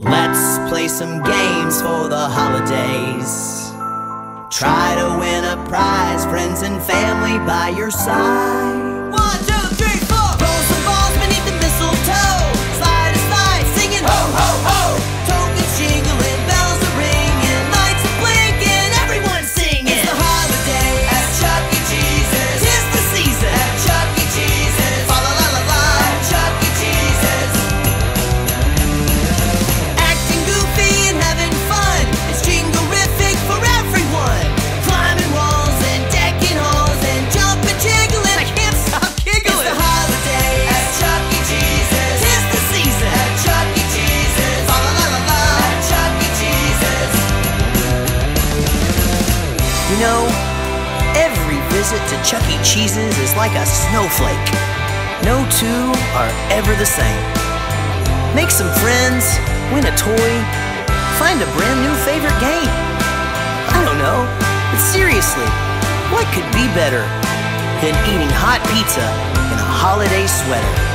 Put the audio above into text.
Let's play some games for the holidays. Try to win a prize, friends and family by your side. Know, every visit to Chuck E. Cheese's is like a snowflake. No two are ever the same. Make some friends, win a toy, find a brand new favorite game. I don't know, but seriously, what could be better than eating hot pizza in a holiday sweater?